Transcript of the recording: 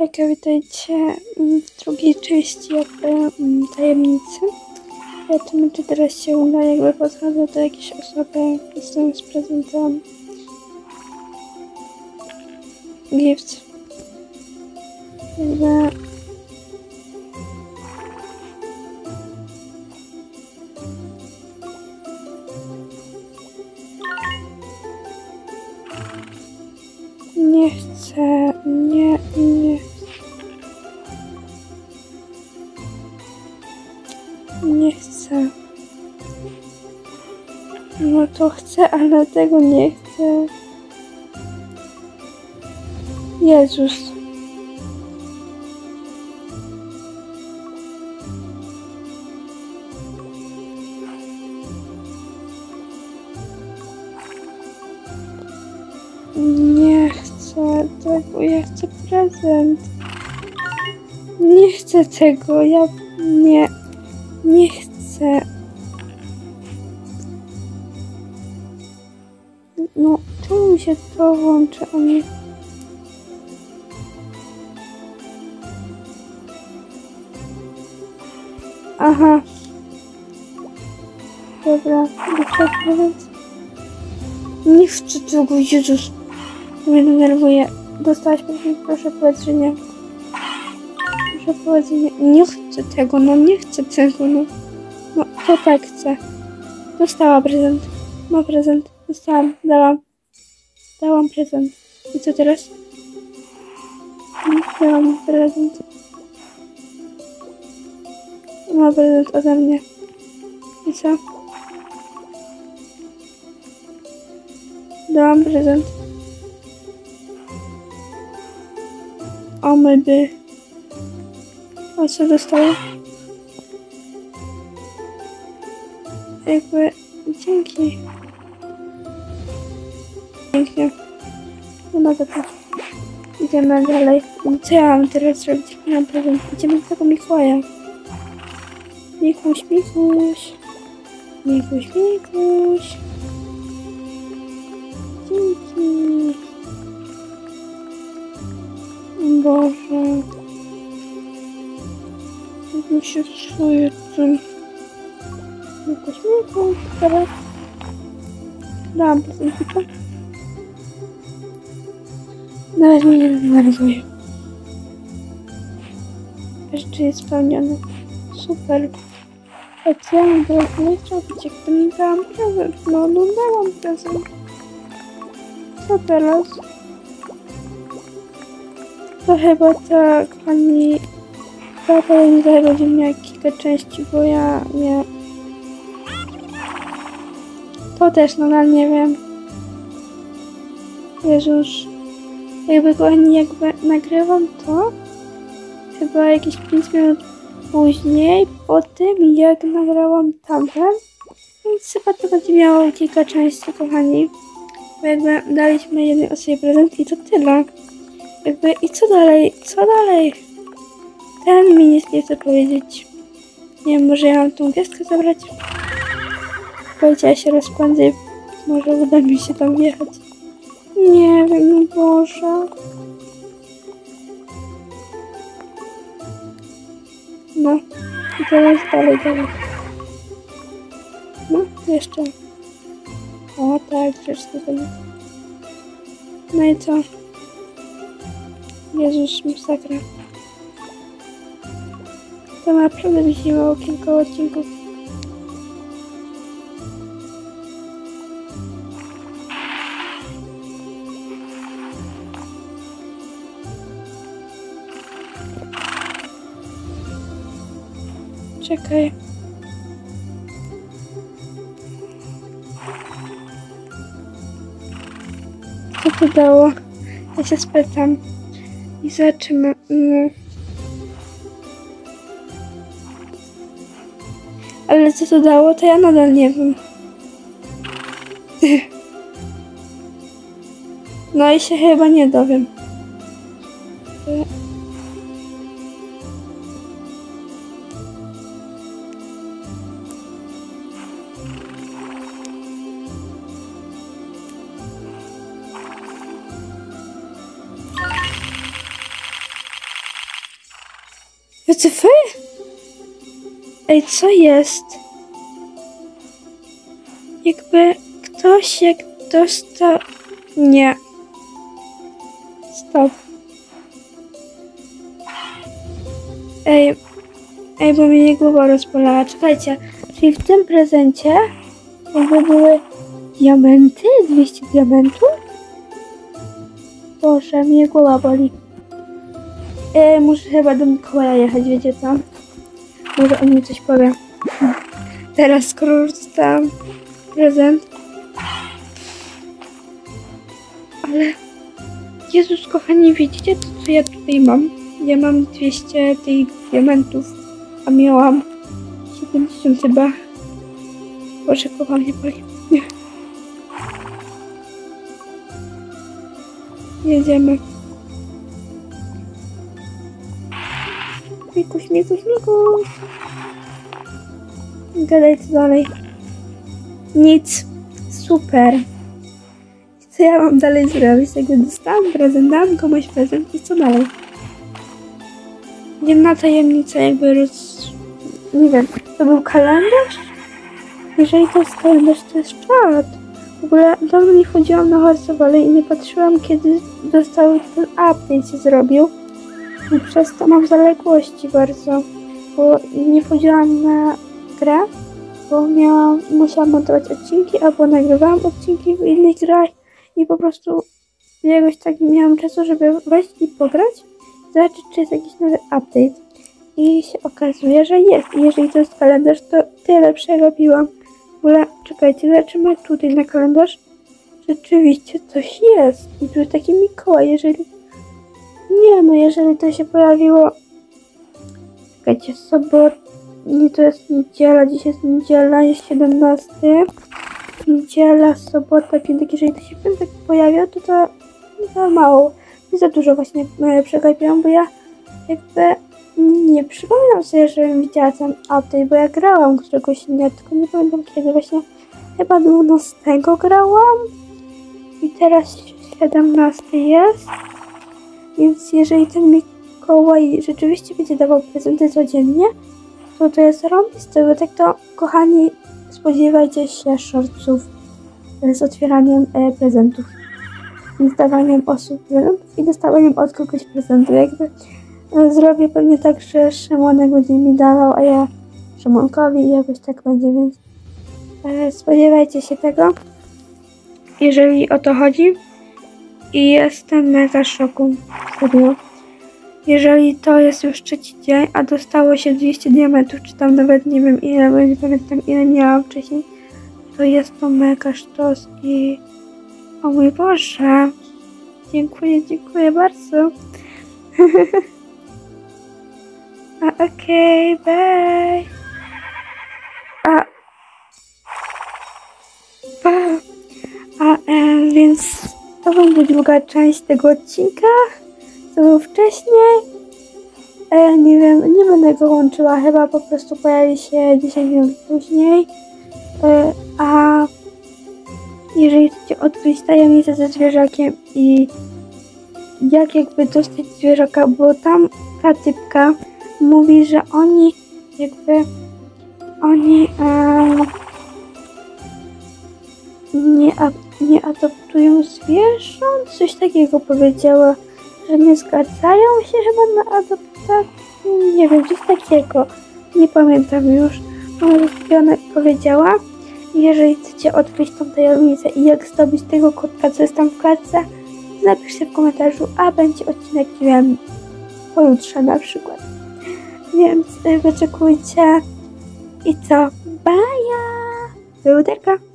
Hejka, witajcie mm, w drugiej części jakby mm, tajemnicy. Ja tu czy teraz się uda, jakby podchodzę do jakiejś osoby, jestem z prezentem gift. Jakby nie chcę, nie. Nie to chcę, ale tego nie chcę. Jezus. Nie chcę tego, ja chcę prezent. Nie chcę tego, ja nie, nie chcę. No, czemu mi się to włączy, a nie... Aha. Dobra, dostać. Nie chcę tego, Jezus. Mnie denerwuje. Dostałaś prezent? Proszę powiedz, że nie. Proszę powiedz, nie. Nie chcę tego, no nie chcę tego, no. No, to tak chcę. Dostała prezent. Ma prezent. Dostałam, dałam. Dałam prezent. I co teraz? Dałam prezent. Ma prezent ode mnie. I co? Dałam prezent. O my by. A co dostała? Jakby... Dzięki. Nie mogę to. Idziemy dalej. Co ja mam teraz zrobić? Jak mam prezent? Idziemy do tego Mikołaja. Mikuś, Mikuś. Mikuś, Mikuś. Dzięki. Boże. Jak mi się psuje tym. Mikuś, Mikuś. Teraz. Dałam prezentika. Nawet mnie nie denerwuje. Rzeczy jest spełnione. Super. A co ja mam teraz nie zrobić, jak to mi dałam prezent? No, no dałam prezent. Co teraz? To chyba tak, pani tata nie będzie miała kilka części, bo ja nie... To też nadal nie wiem. Jezus. Jakby kochani, jakby nagrywam to, chyba jakieś 5 minut później, po tym jak nagrałam tamten, więc chyba to będzie miało kilka części, kochani. Bo jakby daliśmy jednej osobie prezent i to tyle. Jakby i co dalej? Co dalej? Ten mi nic nie chce powiedzieć. Nie wiem, może ja mam tą gwiazdkę zabrać? Powiedziała się rozpędzę może uda mi się tam wjechać. Nie wiem, Boże. No, i teraz dalej, dalej. No, jeszcze. O tak, rzecz tutaj. No i co? Jezus, masakra. To naprawdę mi się mało kilka odcinków. Czekaj. Co to dało? Ja się spytam. I zobaczymy. Mm. Ale co to dało, to ja nadal nie wiem. No i się chyba nie dowiem. WTF? Ej, co jest? Jakby ktoś jak dostał... Nie. Stop. Ej, ej, bo mnie głowa rozbolała. Czekajcie, czyli w tym prezencie jakby były diamenty? 200 diamentów? Boże, mnie głowa boli. E, muszę chyba do Mikołaja jechać, wiecie co? Może on mi coś powie. Teraz, skoro dostałam prezent. Ale... Jezus, kochani, widzicie to, co ja tutaj mam? Ja mam 200 tych diamentów, a miałam 70 chyba. Boże, mnie boli. Jedziemy. Mikuś, mikuś, mikuś. Gadaj dalej. Nic. Super. Co ja mam dalej zrobić? Jakby dostałam prezent, dałam komuś prezent i co dalej? Jedna tajemnica jakby roz... Nie wiem, to był kalendarz? Jeżeli to jest kalendarz, to jest czat. W ogóle dawno nie chodziłam na Horsowale i nie patrzyłam, kiedy dostały ten update się zrobił. I przez to mam zaległości bardzo, bo nie chodziłam na grę, bo miałam, musiałam montować odcinki, albo nagrywałam odcinki w innych grach i po prostu jakoś tak nie miałam czasu, żeby wejść i pograć, zobaczyć, czy jest jakiś nowy update. I się okazuje, że jest. I jeżeli to jest kalendarz, to tyle przerobiłam. W ogóle, czekajcie, zobaczymy tutaj na kalendarz. Rzeczywiście coś jest. I tu jest taki Mikołaj, jeżeli... Nie no, jeżeli to się pojawiło... Czekajcie, sobot... Nie, to jest niedziela, dziś jest niedziela, jest 17. Niedziela, sobota, piątek. Jeżeli to się piątek pojawiło, to to za mało. Nie za dużo właśnie e, przegapiłam, bo ja jakby nie przypominam sobie, żebym widziała ten update, bo ja grałam któregoś dnia, tylko nie pamiętam kiedy, właśnie chyba 12 grałam i teraz 17 jest, więc jeżeli ten Mikołaj rzeczywiście będzie dawał prezenty codziennie, to to jest rąbiste, bo tak to, kochani, spodziewajcie się shortców z otwieraniem e, prezentów i zdawaniem osób prezentów i dostawaniem od kogoś prezentu, jakby Zrobię pewnie tak, że Szymonek będzie mi dawał, a ja Szymonkowi i jakoś tak będzie, więc e, spodziewajcie się tego, jeżeli o to chodzi. I jestem mega szoku, serio. Jeżeli to jest już trzeci dzień, a dostało się 200 diamentów, czy tam nawet nie wiem ile, bo nie pamiętam ile miałam wcześniej, to jest to mega sztos i o mój Boże, dziękuję, dziękuję bardzo. A, Okej, okay, bye. A, pa. A e, więc to będzie druga część tego odcinka, co był wcześniej. E, nie wiem, nie będę go łączyła, chyba po prostu pojawi się 10 minut później. E, a jeżeli chcecie odkryć tajemnicę ze zwierzakiem i jak jakby dostać zwierzaka, bo tam ta typka mówi, że oni jakby oni e, nie, nie adoptują zwierząt, coś takiego powiedziała, że nie zgadzają się chyba na adoptację, nie wiem, coś takiego, nie pamiętam już, ona powiedziała, jeżeli chcecie odkryć tą tajemnicę i jak zdobyć tego kotka, co jest tam w klatce, napiszcie w komentarzu, a będzie odcinek, nie wiem, pojutrze na przykład. Więc y, wyczekujcie. I co? Baja! Luderka!